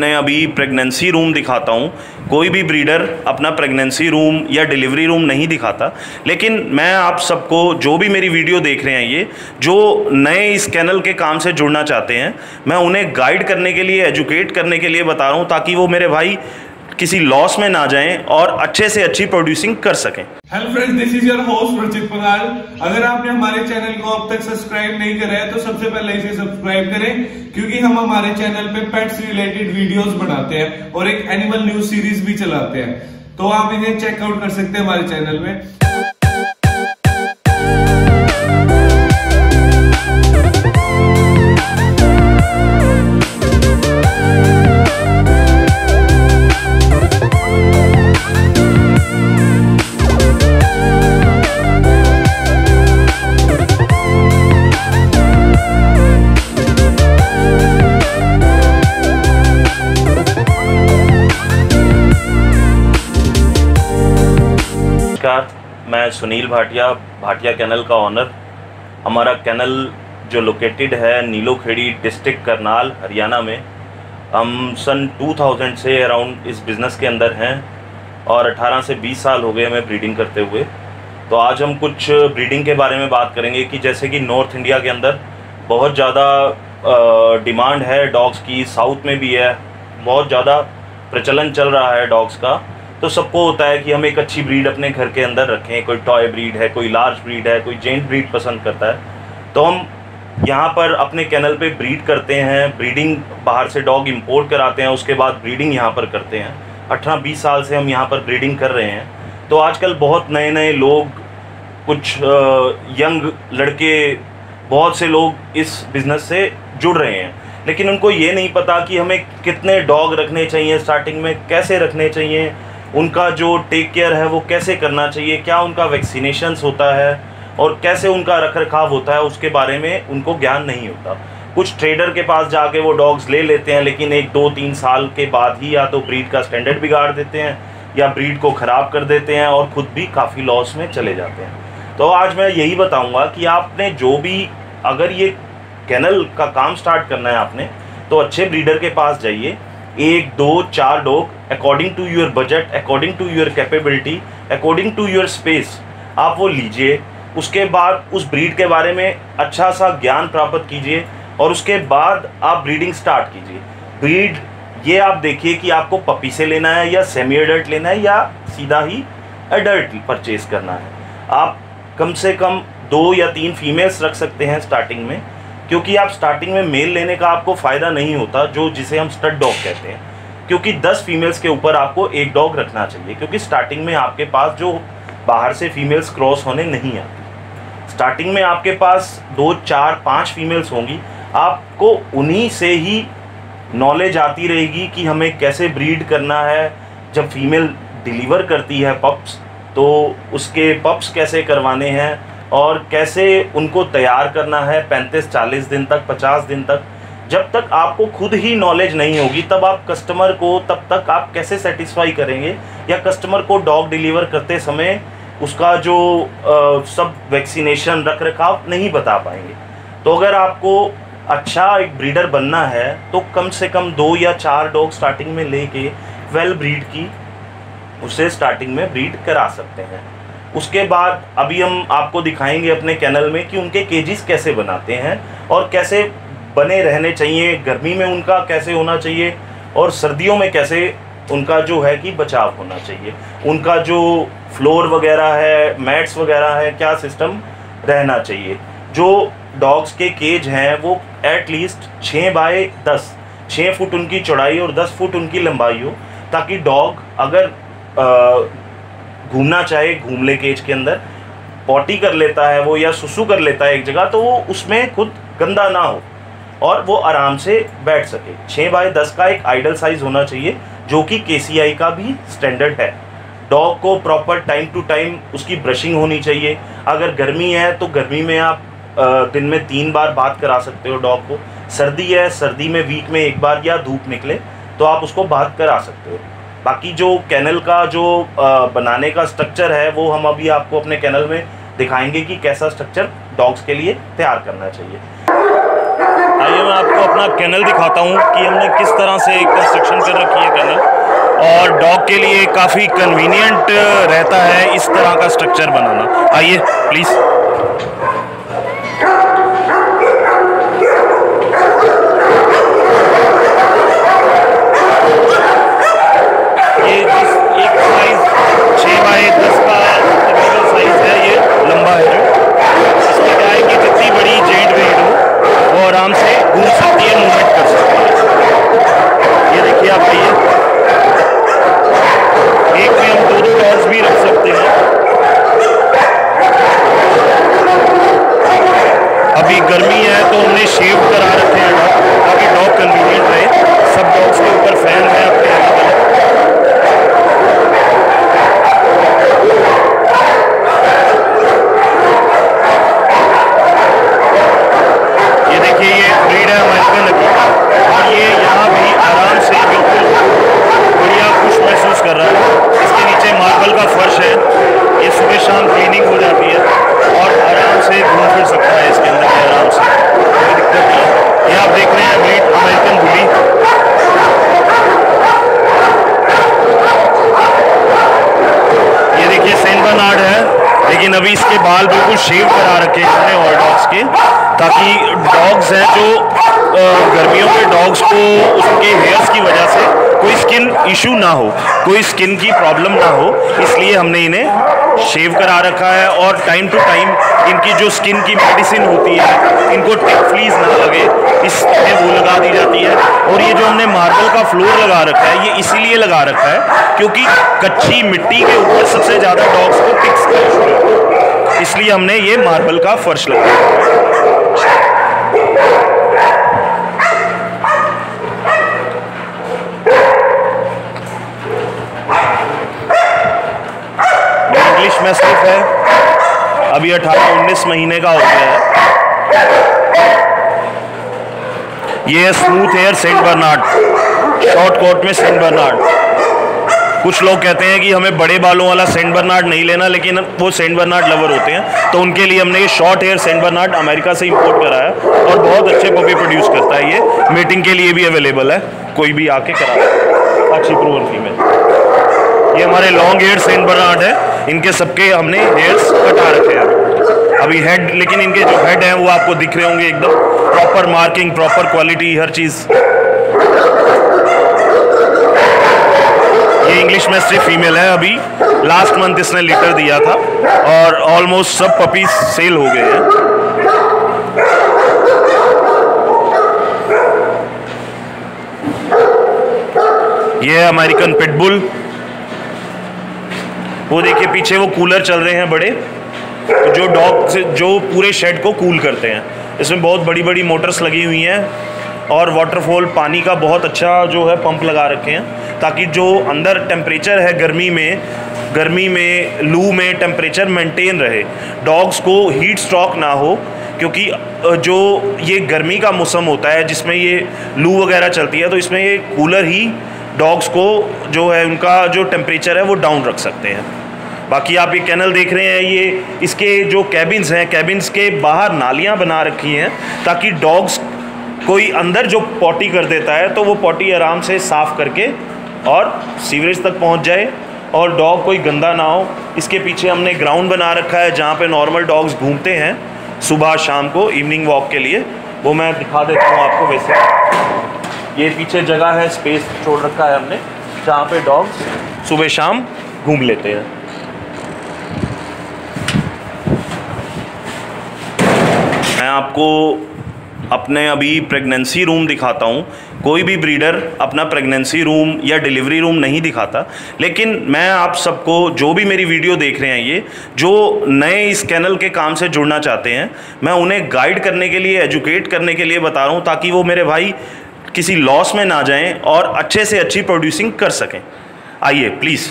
मैं अभी pregnancy room दिखाता हूँ। कोई भी ब्रीडर अपना प्रेगनेंसी रूम या डिलीवरी रूम नहीं दिखाता। लेकिन मैं आप सबको जो भी मेरी वीडियो देख रहे हैं ये, जो नए इस कैनल के काम से जुड़ना चाहते हैं, मैं उन्हें गाइड करने के लिए एजुकेट करने के लिए बता रहा हूँ ताकि वो मेरे भाई किसी लॉस में ना जाएँ और अच्छे से अच्छी प्रोड्यूसिंग कर सकें। Hello friends this is your host Prachit Pangal अगर आपने हमारे चैनल को अब तक सब्सक्राइब नहीं करा है तो सबसे पहले इसे सब्सक्राइब करें, क्योंकि हम हमारे चैनल पे पेट्स रिलेटेड वीडियोस बनाते हैं और एक एनिमल न्यूज़ सीरीज़ भी चलाते हैं। तो आप इन्हें चेकआउट कर सकते हैं हमारे चैनल में। मैं सुनील भाटिया भाटिया कैनल का ऑनर हमारा कैनल जो लोकेटेड है नीलोखेड़ी डिस्ट्रिक्ट करनाल, हरियाणा में। हम सन 2000 से अराउंड इस बिज़नेस के अंदर हैं और 18 से 20 साल हो गए हमें ब्रीडिंग करते हुए। तो आज हम कुछ ब्रीडिंग के बारे में बात करेंगे कि जैसे कि नॉर्थ इंडिया के अंदर बहुत ज़्यादा डिमांड है डॉग्स की साउथ में भी है। बहुत ज़्यादा प्रचलन चल रहा है डॉग्स का। तो सबको होता है कि हम एक अच्छी ब्रीड अपने घर के अंदर रखें। कोई टॉय ब्रीड है, कोई लार्ज ब्रीड है, कोई जेंट ब्रीड पसंद करता है। तो हम यहाँ पर अपने कैनल पे ब्रीड करते हैं। ब्रीडिंग बाहर से डॉग इंपोर्ट कराते हैं, उसके बाद ब्रीडिंग यहाँ पर करते हैं। अठारह बीस साल से हम यहाँ पर ब्रीडिंग कर रहे हैं। तो आजकल बहुत नए नए लोग, कुछ यंग लड़के, बहुत से लोग इस बिज़नेस से जुड़ रहे हैं। लेकिन उनको ये नहीं पता कि हमें कितने डॉग रखने चाहिए स्टार्टिंग में कैसे रखने चाहिए। उनका जो टेक केयर है, वो कैसे करना चाहिए? क्या उनका वैक्सीनेशंस होता है? और कैसे उनका रख रखाव होता है? उसके बारे में उनको ज्ञान नहीं होता। कुछ ट्रेडर के पास जाके वो डॉग्स ले लेते हैं, लेकिन एक, दो, तीन साल के बाद ही या तो ब्रीड का स्टैंडर्ड बिगाड़ देते हैं, या ब्रीड को ख़राब कर देते हैं और ख़ुद भी काफ़ी लॉस में चले जाते हैं। तो आज मैं यही बताऊँगा कि आपने जो भी, अगर ये कैनल का काम स्टार्ट करना है आपने तो अच्छे ब्रीडर के पास जाइए। एक, दो, चार लोग according to your budget according to your capability according to your space आप वो लीजिए। उसके बाद, उस ब्रीड के बारे में अच्छा सा ज्ञान प्राप्त कीजिए और उसके बाद आप ब्रीडिंग स्टार्ट कीजिए। ब्रीड ये आप देखिए कि आपको पपी से लेना है या सेमी एडल्ट लेना है या सीधा ही एडल्ट परचेज करना है। आप कम से कम दो या तीन फीमेल्स रख सकते हैं स्टार्टिंग में। क्योंकि आप स्टार्टिंग में मेल लेने का आपको फ़ायदा नहीं होता, जो जिसे हम स्टड डॉग कहते हैं। क्योंकि 10 फीमेल्स के ऊपर आपको एक डॉग रखना चाहिए, क्योंकि स्टार्टिंग में आपके पास जो बाहर से फीमेल्स क्रॉस होने नहीं आती। स्टार्टिंग में आपके पास दो, चार, पाँच फीमेल्स होंगी, आपको उन्हीं से ही नॉलेज आती रहेगी कि हमें कैसे ब्रीड करना है। जब फीमेल डिलीवर करती है पप्स तो उसके पप्स कैसे करवाने हैं? और कैसे उनको तैयार करना है पैंतीस चालीस दिन तक पचास दिन तक। जब तक आपको खुद ही नॉलेज नहीं होगी तब आप कस्टमर को तब तक आप कैसे सेटिस्फाई करेंगे? या कस्टमर को डॉग डिलीवर करते समय उसका जो आ, सब वैक्सीनेशन रख रखाव नहीं बता पाएँगे। तो अगर आपको अच्छा एक ब्रीडर बनना है तो कम से कम दो या चार डॉग स्टार्टिंग में लेके वेल ब्रीड की उसे स्टार्टिंग में ब्रीड करा सकते हैं। उसके बाद अभी हम आपको दिखाएँगे अपने कैनल में कि उनके केजीज कैसे बनाते हैं और कैसे बने रहने चाहिए, गर्मी में उनका कैसे होना चाहिए और सर्दियों में कैसे उनका जो है कि बचाव होना चाहिए। उनका जो फ्लोर वगैरह है, मैट्स वगैरह है, क्या सिस्टम रहना चाहिए। जो डॉग्स के केज हैं, वो एट लीस्ट छः बाय दस छः फुट उनकी चौड़ाई और दस फुट उनकी लंबाई हो, ताकि डॉग अगर घूमना चाहे घूम ले केज के अंदर पॉटी कर लेता है वो या सुसु कर लेता है एक जगह तो वो उसमें खुद गंदा ना हो और वो आराम से बैठ सके। छः बाय दस का एक आइडल साइज़ होना चाहिए, जो कि के का भी स्टैंडर्ड है। डॉग को प्रॉपर टाइम टू टाइम उसकी ब्रशिंग होनी चाहिए। अगर गर्मी है तो गर्मी में आप दिन में तीन बार बात करा सकते हो डॉग को। सर्दी है, सर्दी में वीक में एक बार या धूप निकले तो आप उसको बात करा सकते हो। बाकी जो कैनल का जो बनाने का स्ट्रक्चर है, वो हम अभी आपको अपने कैनल में दिखाएँगे कि कैसा स्ट्रक्चर डॉग्स के लिए तैयार करना चाहिए। आइए मैं आपको अपना कैनल दिखाता हूँ कि हमने किस तरह से कंस्ट्रक्शन कर रखी है कैनल। और डॉग के लिए काफ़ी कन्वीनियंट रहता है इस तरह का स्ट्रक्चर बनाना। आइए प्लीज़ ये जिस एक साइज़ छः बाई दस का तकरीबन साइज़ है ये। लंबा है। इसमें क्या है कि जितनी बड़ी जेंट ब्रीड हो। वो आराम से घूम सकती है मूवमेंट कर सकती है। ये देखिए आप आइए। एक में हम दो दो डॉग्स भी रख सकते हैं। अभी गर्मी है तो हमने शेव इसके बाल बिल्कुल शेव करा रखे हैं और डॉग्स के, ताकि डॉग्स हैं जो गर्मियों के डॉग्स को उसके हेयर्स की वजह से कोई स्किन इशू ना हो, कोई स्किन की प्रॉब्लम ना हो, इसलिए हमने इन्हें शेव करा रखा है और टाइम टू टाइम इनकी जो स्किन की मेडिसिन होती है, इनको टिक फ्लीज ना लगे, इसमें वो लगा दी जाती है और ये जो हमने मार्बल का फ्लोर लगा रखा है, ये इसीलिए लगा रखा है क्योंकि कच्ची मिट्टी के ऊपर सबसे ज़्यादा डॉग्स को टिक्स का है। इसलिए हमने ये मार्बल का फर्श लगाया। इंग्लिश मैस्टिफ है। अभी 18-19 महीने का हो गया है। ये smooth hair Saint Bernard short coat में सेंट बर्नार्ड कुछ लोग कहते हैं कि हमें बड़े बालों वाला सेंट बर्नार्ड नहीं लेना, लेकिन वो सेंट बर्नार्ड लवर होते हैं तो उनके लिए हमने ये short hair Saint Bernard America से इंपोर्ट कराया और बहुत अच्छे पपी प्रोड्यूस करता है ये। मीटिंग के लिए भी अवेलेबल है, कोई भी आके करा अच्छी प्रूवन फीमेल ये हमारे लॉन्ग हेयर सेंट बर्नार्ड है, इनके सबके हमने हेयर्स कटा रखे हैं। अभी हेड लेकिन इनके जो हेड हैं, वो आपको दिख रहे होंगे एकदम प्रॉपर मार्किंग प्रॉपर क्वालिटी हर चीज़। ये इंग्लिश मैस्ट्री फीमेल है अभी। लास्ट मंथ इसने लीटर दिया था और ऑलमोस्ट सब पपीज सेल हो गए हैं। ये है अमेरिकन पिटबुल वो देखिए, पीछे वो कूलर चल रहे हैं बड़े। जो डॉग जो पूरे शेड को कूल करते हैं। इसमें बहुत बड़ी बड़ी मोटर्स लगी हुई हैं। और वाटरफॉल पानी का बहुत अच्छा जो है पंप लगा रखे हैं, ताकि जो अंदर टेम्परेचर है गर्मी में गर्मी में, लू में टेम्परेचर मेंटेन रहे। डॉग्स को हीट स्ट्रोक ना हो, क्योंकि जो ये गर्मी का मौसम होता है, जिसमें ये लू वगैरह चलती है तो इसमें ये कूलर ही डॉग्स को जो है उनका जो टेम्परेचर है, वो डाउन रख सकते हैं। बाकी आप ये कैनल देख रहे हैं, ये इसके जो कैबिन्स हैं कैबिन्स के बाहर नालियाँ बना रखी हैं, ताकि डॉग्स कोई अंदर जो पॉटी कर देता है तो वो पॉटी आराम से साफ़ करके और सीवरेज तक पहुँच जाए और डॉग कोई गंदा ना हो। इसके पीछे हमने ग्राउंड बना रखा है जहाँ पे नॉर्मल डॉग्स घूमते हैं सुबह शाम को इवनिंग वॉक के लिए। वो मैं दिखा देता हूँ आपको वैसे। ये पीछे जगह है, स्पेस छोड़ रखा है हमने, जहाँ पे डॉग्स सुबह शाम घूम लेते हैं। मैं आपको अपने अभी प्रेगनेंसी रूम दिखाता हूँ। कोई भी ब्रीडर अपना प्रेगनेंसी रूम या डिलीवरी रूम नहीं दिखाता। लेकिन मैं आप सबको जो भी मेरी वीडियो देख रहे हैं ये, जो नए इस कैनल के काम से जुड़ना चाहते हैं, मैं उन्हें गाइड करने के लिए एजुकेट करने के लिए बता रहा हूँ ताकि वो मेरे भाई किसी लॉस में ना जाएँ और अच्छे से अच्छी प्रोड्यूसिंग कर सकें। आइए प्लीज़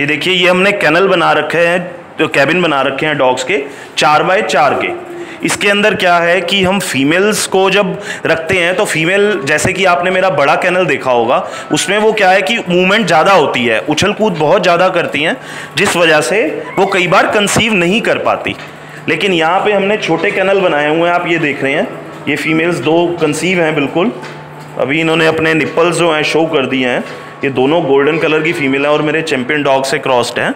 ये देखिए, ये हमने कैनल बना रखे हैं तो कैबिन बना रखे हैं डॉग्स के, चार बाय चार के। इसके अंदर क्या है कि हम फीमेल्स को जब रखते हैं तो फीमेल जैसे कि आपने मेरा बड़ा कैनल देखा होगा, उसमें वो क्या है कि मूवमेंट ज़्यादा होती है उछल कूद बहुत ज़्यादा करती हैं, जिस वजह से वो कई बार कंसीव नहीं कर पाती। लेकिन यहाँ पे हमने छोटे कैनल बनाए हुए हैं, आप ये देख रहे हैं, ये फीमेल्स दो कंसीव हैं बिल्कुल। अभी इन्होंने अपने निप्पल्स जो हैं शो कर दिए हैं, ये दोनों गोल्डन कलर की फीमेल हैं और मेरे चैम्पियन डॉग से क्रॉस्ड हैं।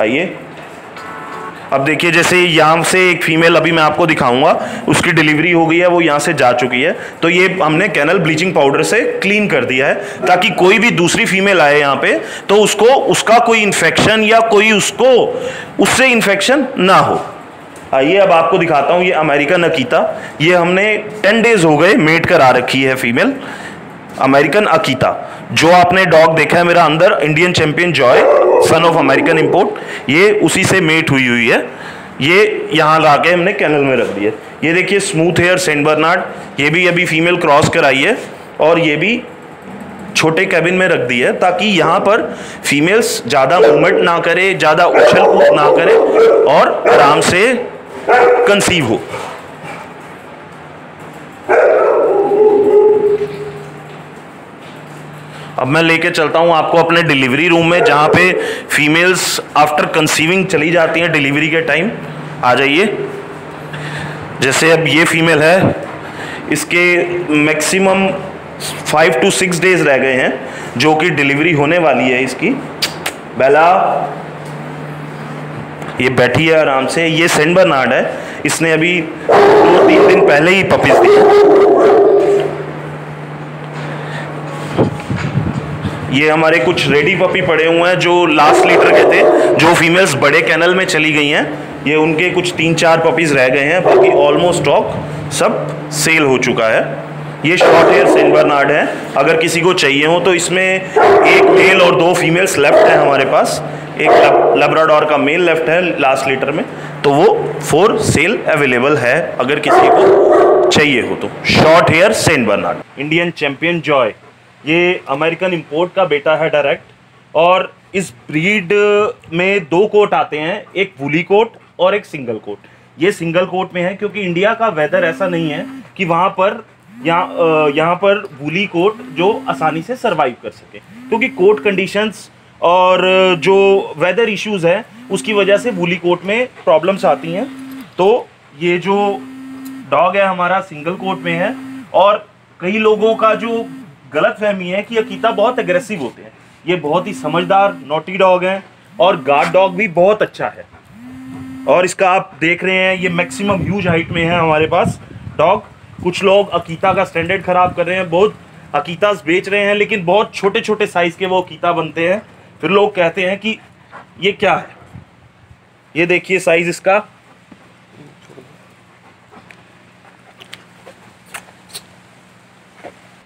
आइए। अब देखिए, जैसे यहाँ से एक फीमेल अभी मैं आपको दिखाऊँगा, उसकी डिलीवरी हो गई है, वो यहाँ से जा चुकी है। तो ये हमने कैनल ब्लीचिंग पाउडर से क्लीन कर दिया है, ताकि कोई भी दूसरी फीमेल आए यहाँ पे तो उसको, उसका कोई इन्फेक्शन या कोई उसको, उससे इन्फेक्शन ना हो। आइए, अब आपको दिखाता हूँ, ये अमेरिकन अकीता। ये हमने टेन डेज़ हो गए मेट करा रखी है फीमेल अमेरिकन अकीता। जो आपने डॉग देखा है मेरा अंदर Indian champion Joy son of American import ये उसी से मेट हुई हुई है। ये यहाँ ला के हमने कैनल में रख दिया ये देखिए स्मूथ हेयर सेंट बर्नार्ड ये भी अभी फीमेल क्रॉस कराई है और ये भी छोटे कैबिन में रख दी है ताकि यहाँ पर फीमेल्स ज़्यादा मूवमेंट ना करे, ज़्यादा उछल कूद ना करे और आराम से कंसीव हो। अब मैं लेके चलता हूँ आपको अपने डिलीवरी रूम में, जहाँ पे फीमेल्स आफ्टर कंसीविंग चली जाती हैं डिलीवरी के टाइम आ जाइए। जैसे अब ये फीमेल है, इसके maximum five to six days रह गए हैं, जो कि डिलीवरी होने वाली है इसकी। बेला ये बैठी है आराम से। ये सेंट बर्नार्ड है। इसने अभी दो तीन दिन पहले ही पपीज दी। ये हमारे कुछ रेडी पपी पड़े हुए हैं जो लास्ट लीटर के थे, जो फीमेल्स बड़े कैनल में चली गई हैं। ये उनके कुछ तीन चार पपीज़ रह गए हैं, बाकी ऑलमोस्ट स्टॉक सब सेल हो चुका है। ये शॉर्ट हेयर सेंट बर्नार्ड है। अगर किसी को चाहिए हो तो इसमें एक मेल और दो फीमेल्स लेफ़्ट हैं हमारे पास। एक लेब्राडोर का मेल लेफ़्ट है लास्ट लीटर में। तो वो फोर सेल अवेलेबल है, अगर किसी को चाहिए हो तो। Short hair Saint Bernard Indian champion Joy ये अमेरिकन इंपोर्ट का बेटा है डायरेक्ट, और इस ब्रीड में दो कोट आते हैं, एक वुली कोट और एक सिंगल कोट। ये सिंगल कोट में है, क्योंकि इंडिया का वेदर ऐसा नहीं है कि वहाँ पर, यहाँ यहाँ पर वुली कोट जो आसानी से सरवाइव कर सके। क्योंकि कोट कंडीशंस और जो वेदर इश्यूज़ है, उसकी वजह से वुली कोट में प्रॉब्लम्स आती हैं। तो ये जो डॉग है हमारा सिंगल कोट में है, और कई लोगों का जो गलत फहमी है कि अकीता बहुत एग्रेसिव होते हैं। ये बहुत ही समझदार नोटी डॉग हैं और गार्ड डॉग भी बहुत अच्छा है। और इसका आप देख रहे हैं, ये मैक्सिमम ह्यूज हाइट में है हमारे पास। डॉग कुछ लोग अकीता का स्टैंडर्ड ख़राब कर रहे हैं, बहुत अकीतास बेच रहे हैं, लेकिन बहुत छोटे छोटे साइज़ के वो अकीता बनते हैं। फिर लोग कहते हैं कि ये क्या है? ये देखिए साइज़ इसका।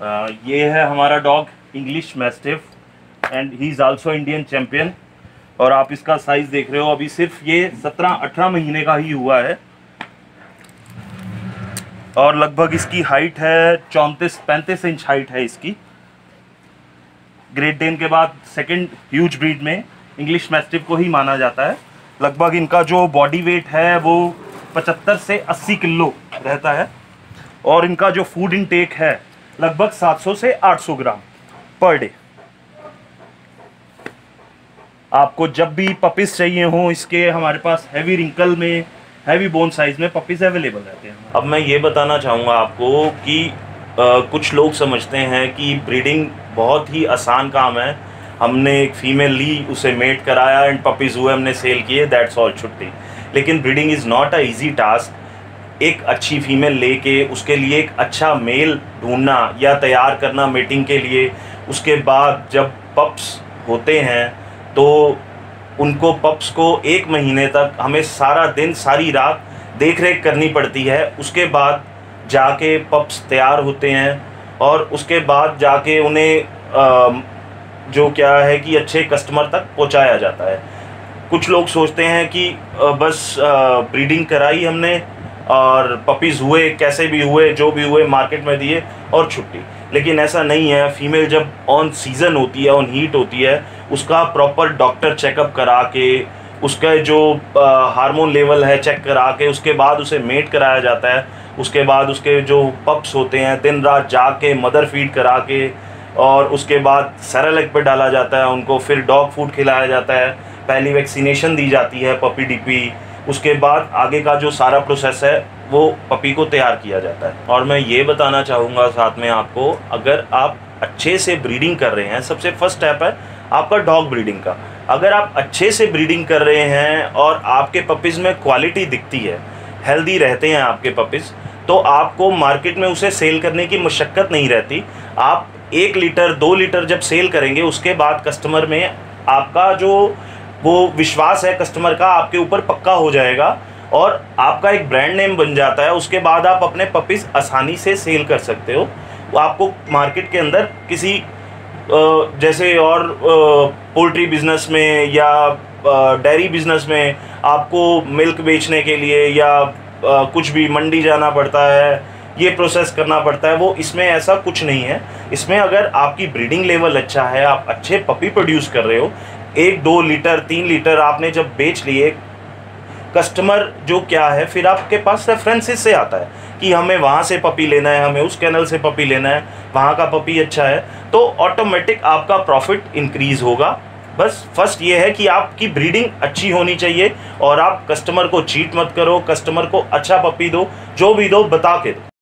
ये है हमारा dog English mastiff and he is also Indian champion और आप इसका साइज़ देख रहे हो, अभी सिर्फ़ ये सत्रह अठारह महीने का ही हुआ है। और लगभग इसकी हाइट है चौंतीस, पैंतीस इंच हाइट है इसकी। ग्रेट डेन के बाद सेकंड ह्यूज ब्रीड में इंग्लिश मैस्टिफ को ही माना जाता है। लगभग इनका जो बॉडी वेट है वो 75 से 80 किलो रहता है। और इनका जो फ़ूड इनटेक है लगभग 700 से 800 ग्राम पर डे। आपको जब भी पपीज चाहिए हो इसके हमारे पास हैवी रिंकल में हैवी बोन साइज़ में पपीज अवेलेबल रहते हैं। अब मैं ये बताना चाहूँगा आपको कि आ, कुछ लोग समझते हैं कि ब्रीडिंग बहुत ही आसान काम है। हमने एक फीमेल ली उसे मेट कराया एंड पपीज़ हुए हमने सेल किए दैट्स ऑल छुट्टी। लेकिन breeding is not a easy task एक अच्छी फीमेल लेके उसके लिए एक अच्छा मेल ढूंढना या तैयार करना मीटिंग के लिए। उसके बाद जब पप्स होते हैं तो उनको पप्स को एक महीने तक हमें सारा दिन, सारी रात देख रेख करनी पड़ती है। उसके बाद जाके पप्स तैयार होते हैं और उसके बाद जाके उन्हें जो क्या है कि अच्छे कस्टमर तक पहुँचाया जाता है। कुछ लोग सोचते हैं कि बस ब्रीडिंग कराई हमने। और पपीज़ हुए, कैसे भी हुए, जो भी हुए मार्केट में दिए और छुट्टी। लेकिन ऐसा नहीं है फीमेल जब ऑन सीज़न होती है ऑन हीट होती है, उसका प्रॉपर डॉक्टर चेकअप करा के, उसका जो हार्मोन लेवल है चेक करा के, उसके बाद उसे मेट कराया जाता है। उसके बाद उसके जो पप्स होते हैं, दिन रात जा के मदर फ़ीड करा के और उसके बाद सैरालेक पे डाला जाता है, उनको फिर डॉग फ़ूड खिलाया जाता है। पहली वैक्सीनेशन दी जाती है पपी डीपी उसके बाद आगे का जो सारा प्रोसेस है, वो पपी को तैयार किया जाता है। और मैं ये बताना चाहूँगा साथ में आपको, अगर आप अच्छे से ब्रीडिंग कर रहे हैं, सबसे फ़र्स्ट स्टेप है आपका डॉग ब्रीडिंग का। अगर आप अच्छे से ब्रीडिंग कर रहे हैं और आपके पपीज़ में क्वालिटी दिखती है हेल्दी रहते हैं आपके पपीज़ तो आपको मार्केट में उसे सेल करने की मशक्क़त नहीं रहती। आप एक लीटर दो लीटर जब सेल करेंगे, उसके बाद कस्टमर में आपका जो वो विश्वास है कस्टमर का, आपके ऊपर पक्का हो जाएगा और आपका एक ब्रांड नेम बन जाता है, उसके बाद आप अपने पपीज़ आसानी से सेल कर सकते हो। आपको मार्केट के अंदर किसी जैसे और पोल्ट्री बिज़नेस में या डेयरी बिज़नेस में आपको मिल्क बेचने के लिए या कुछ भी मंडी जाना पड़ता है, ये प्रोसेस करना पड़ता है, वो इसमें ऐसा कुछ नहीं है। इसमें अगर आपकी ब्रीडिंग लेवल अच्छा है, आप अच्छे पपी प्रोड्यूस कर रहे हो एक, दो लीटर, तीन लीटर आपने जब बेच लिए, कस्टमर जो क्या है, फिर आपके पास रेफरेंसेस से आता है कि हमें वहाँ से पपी लेना है, हमें उस कैनल से पपी लेना है, वहाँ का पपी अच्छा है तो ऑटोमेटिक आपका प्रॉफिट इंक्रीज होगा। बस फ़र्स्ट ये है कि आपकी ब्रीडिंग अच्छी होनी चाहिए और आप कस्टमर को चीट मत करो कस्टमर को अच्छा पपी दो, जो भी दो बता के दो।